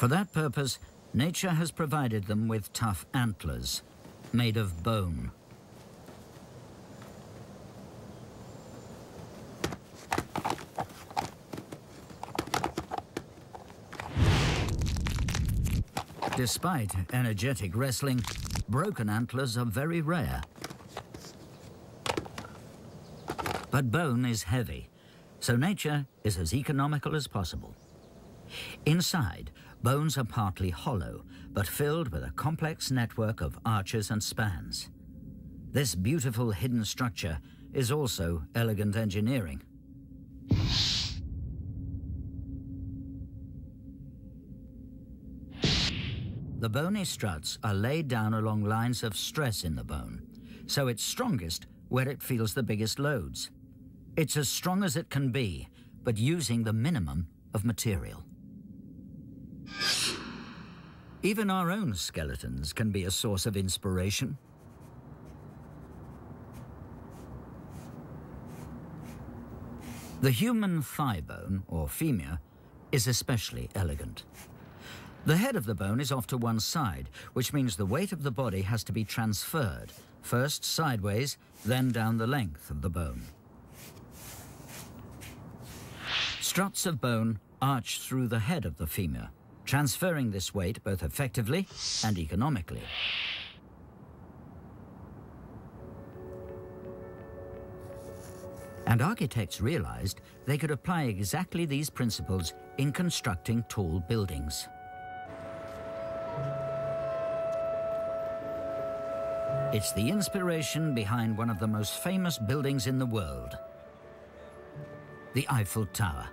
For that purpose, nature has provided them with tough antlers, made of bone. Despite energetic wrestling, broken antlers are very rare. But bone is heavy, so nature is as economical as possible. Inside, bones are partly hollow, but filled with a complex network of arches and spans. This beautiful hidden structure is also elegant engineering. The bony struts are laid down along lines of stress in the bone, so it's strongest where it feels the biggest loads. It's as strong as it can be, but using the minimum of material. Even our own skeletons can be a source of inspiration. The human thigh bone, or femur, is especially elegant. The head of the bone is off to one side, which means the weight of the body has to be transferred, first sideways, then down the length of the bone. Struts of bone arch through the head of the femur, transferring this weight both effectively and economically. And architects realized they could apply exactly these principles in constructing tall buildings. It's the inspiration behind one of the most famous buildings in the world, the Eiffel Tower.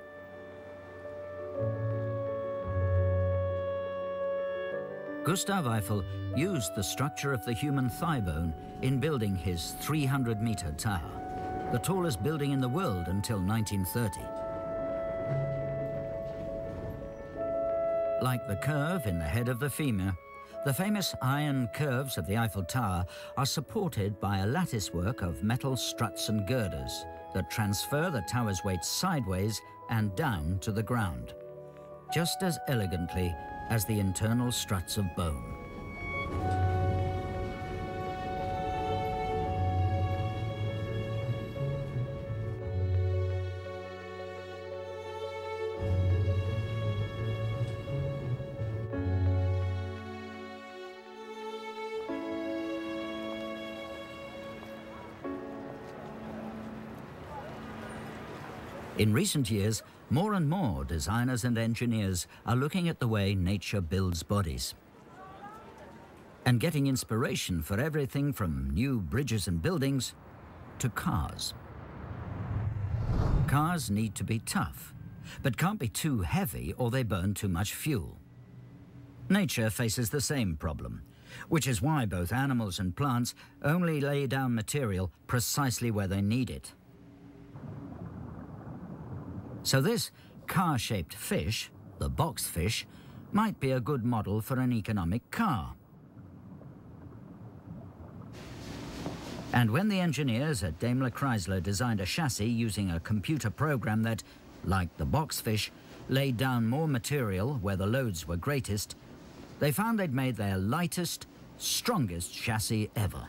Gustave Eiffel used the structure of the human thigh bone in building his 300-meter tower, the tallest building in the world until 1930. Like the curve in the head of the femur, the famous iron curves of the Eiffel Tower are supported by a latticework of metal struts and girders that transfer the tower's weight sideways and down to the ground, just as elegantly as the internal struts of bone. In recent years, more and more designers and engineers are looking at the way nature builds bodies and getting inspiration for everything from new bridges and buildings to cars. Cars need to be tough, but can't be too heavy or they burn too much fuel. Nature faces the same problem, which is why both animals and plants only lay down material precisely where they need it. So this car-shaped fish, the box fish, might be a good model for an economic car. And when the engineers at Daimler Chrysler designed a chassis using a computer program that, like the boxfish, laid down more material where the loads were greatest, they found they'd made their lightest, strongest chassis ever.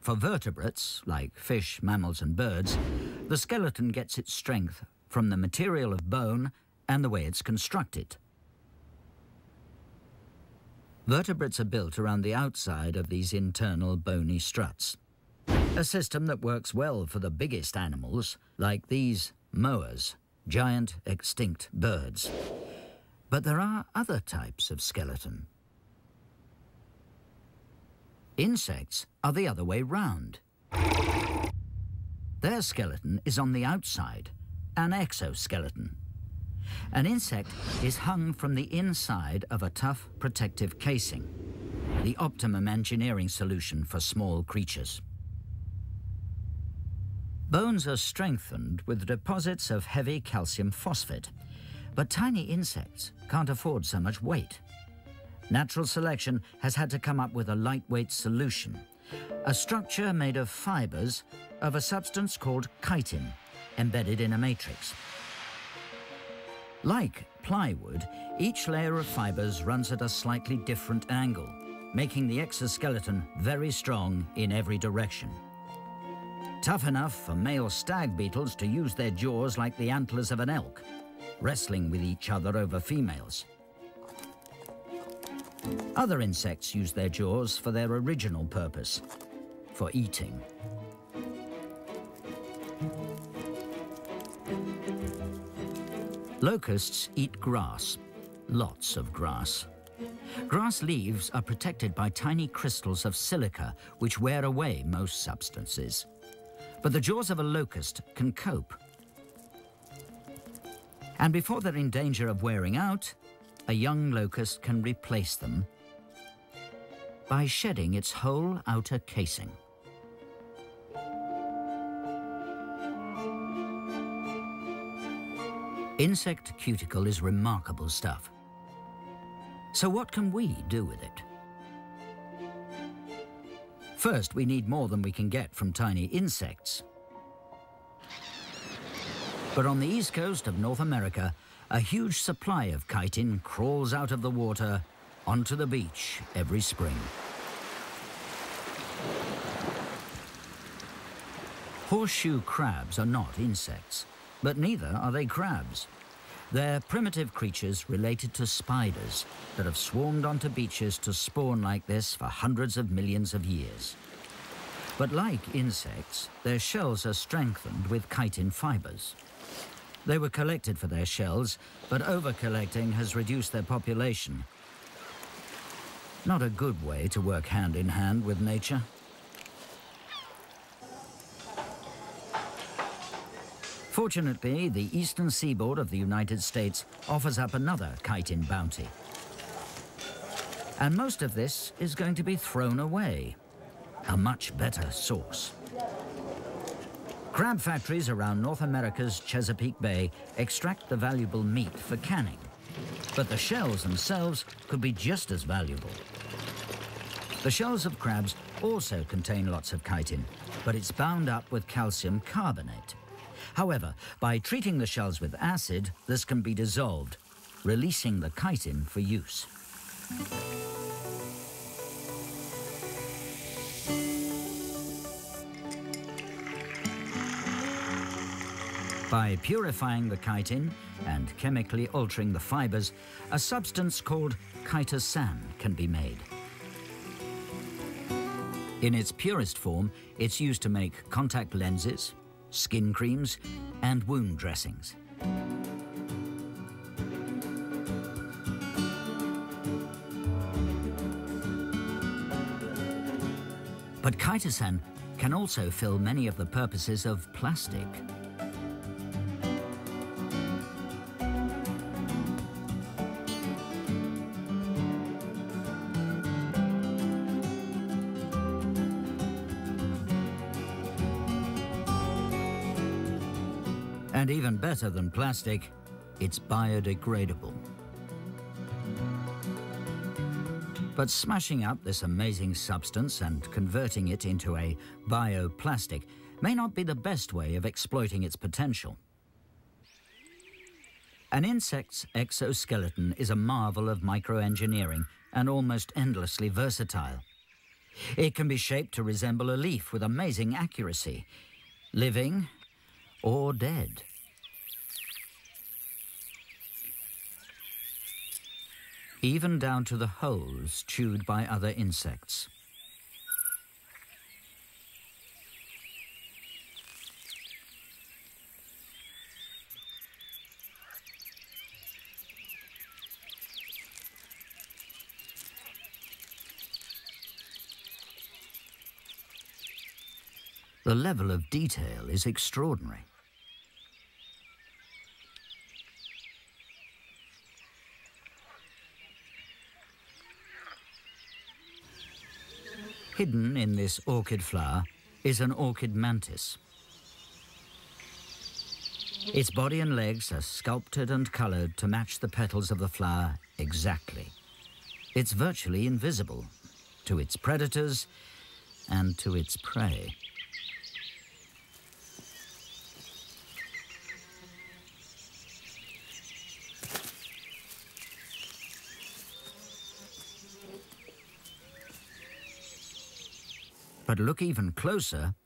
For vertebrates, like fish, mammals and birds, the skeleton gets its strength from the material of bone and the way it's constructed. Vertebrates are built around the outside of these internal bony struts. A system that works well for the biggest animals, like these moas, giant extinct birds. But there are other types of skeleton. Insects are the other way round. Their skeleton is on the outside, an exoskeleton. An insect is hung from the inside of a tough protective casing, the optimum engineering solution for small creatures. Bones are strengthened with deposits of heavy calcium phosphate, but tiny insects can't afford so much weight. Natural selection has had to come up with a lightweight solution, a structure made of fibers of a substance called chitin, embedded in a matrix. Like plywood, each layer of fibers runs at a slightly different angle, making the exoskeleton very strong in every direction. Tough enough for male stag beetles to use their jaws like the antlers of an elk, wrestling with each other over females. Other insects use their jaws for their original purpose, for eating. Locusts eat grass, lots of grass. Grass leaves are protected by tiny crystals of silica which wear away most substances. But the jaws of a locust can cope. And before they're in danger of wearing out, a young locust can replace them by shedding its whole outer casing. Insect cuticle is remarkable stuff. So what can we do with it? First, we need more than we can get from tiny insects. But on the east coast of North America, a huge supply of chitin crawls out of the water onto the beach every spring. Horseshoe crabs are not insects, but neither are they crabs. They're primitive creatures related to spiders that have swarmed onto beaches to spawn like this for hundreds of millions of years. But like insects, their shells are strengthened with chitin fibers. They were collected for their shells, but over-collecting has reduced their population. Not a good way to work hand in hand with nature. Fortunately, the eastern seaboard of the United States offers up another chitin bounty. And most of this is going to be thrown away. A much better source. Crab factories around North America's Chesapeake Bay extract the valuable meat for canning. But the shells themselves could be just as valuable. The shells of crabs also contain lots of chitin, but it's bound up with calcium carbonate. However, by treating the shells with acid, this can be dissolved, releasing the chitin for use. By purifying the chitin and chemically altering the fibers, a substance called chitosan can be made. In its purest form, it's used to make contact lenses, skin creams, and wound dressings. But chitosan can also fill many of the purposes of plastic. And even better than plastic, it's biodegradable. But smashing up this amazing substance and converting it into a bioplastic may not be the best way of exploiting its potential. An insect's exoskeleton is a marvel of microengineering and almost endlessly versatile. It can be shaped to resemble a leaf with amazing accuracy, living or dead. Even down to the holes chewed by other insects. The level of detail is extraordinary. Hidden in this orchid flower is an orchid mantis. Its body and legs are sculpted and colored to match the petals of the flower exactly. It's virtually invisible to its predators and to its prey. But look even closer,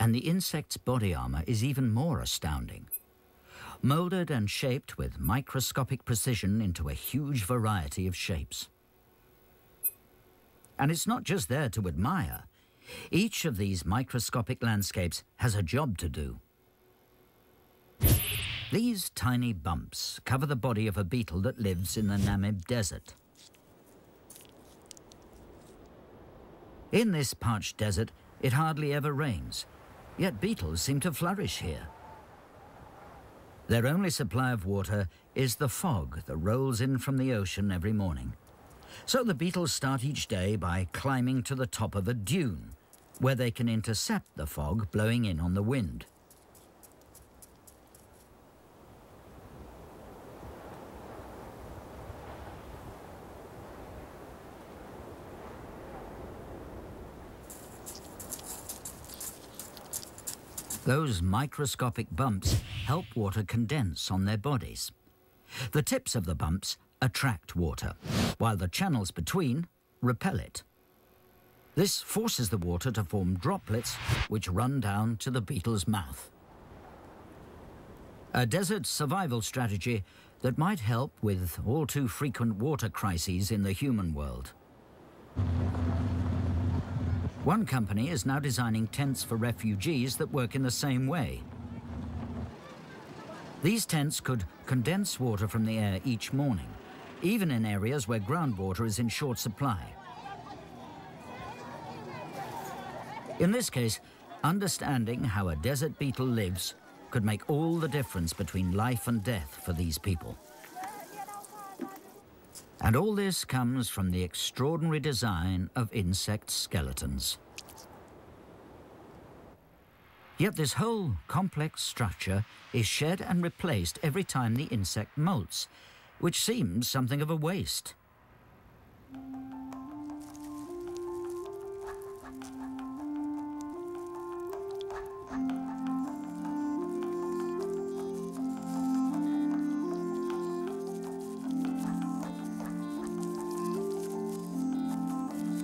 and the insect's body armor is even more astounding. Molded and shaped with microscopic precision into a huge variety of shapes. And it's not just there to admire. Each of these microscopic landscapes has a job to do. These tiny bumps cover the body of a beetle that lives in the Namib Desert. In this parched desert, it hardly ever rains, yet beetles seem to flourish here. Their only supply of water is the fog that rolls in from the ocean every morning. So the beetles start each day by climbing to the top of a dune, where they can intercept the fog blowing in on the wind. Those microscopic bumps help water condense on their bodies. The tips of the bumps attract water, while the channels between repel it. This forces the water to form droplets which run down to the beetle's mouth. A desert survival strategy that might help with all too frequent water crises in the human world. One company is now designing tents for refugees that work in the same way. These tents could condense water from the air each morning, even in areas where groundwater is in short supply. In this case, understanding how a desert beetle lives could make all the difference between life and death for these people. And all this comes from the extraordinary design of insect skeletons. Yet this whole complex structure is shed and replaced every time the insect molts, which seems something of a waste.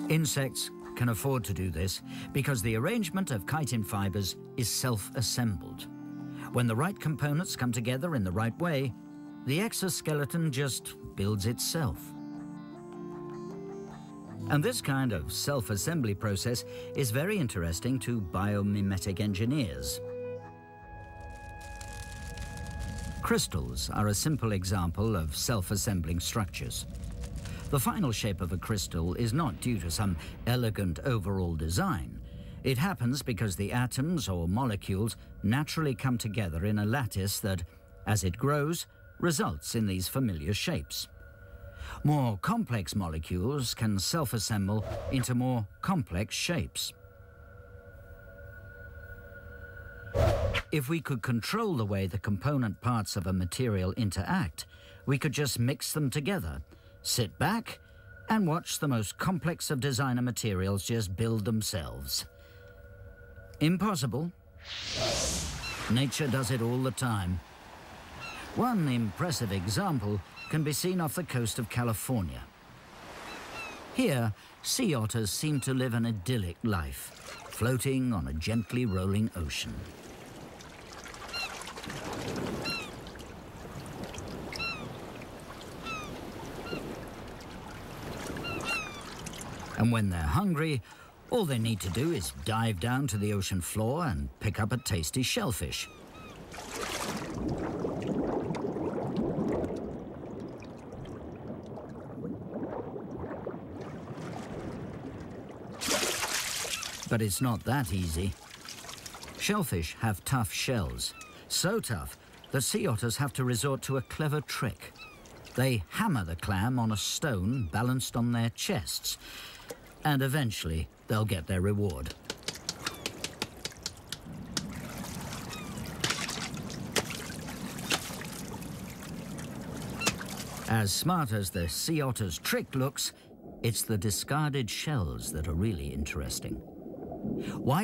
Insects can afford to do this because the arrangement of chitin fibers is self-assembled. When the right components come together in the right way, the exoskeleton just builds itself. And this kind of self-assembly process is very interesting to biomimetic engineers. Crystals are a simple example of self-assembling structures. The final shape of a crystal is not due to some elegant overall design. It happens because the atoms or molecules naturally come together in a lattice that, as it grows, results in these familiar shapes. More complex molecules can self-assemble into more complex shapes. If we could control the way the component parts of a material interact, we could just mix them together sit back, and watch the most complex of designer materials just build themselves. Impossible? Nature does it all the time. One impressive example can be seen off the coast of California. Here, sea otters seem to live an idyllic life, floating on a gently rolling ocean. And when they're hungry, all they need to do is dive down to the ocean floor and pick up a tasty shellfish. But it's not that easy. Shellfish have tough shells, so tough that sea otters have to resort to a clever trick. They hammer the clam on a stone balanced on their chests, and eventually they'll get their reward. As smart as the sea otter's trick looks, it's the discarded shells that are really interesting. Why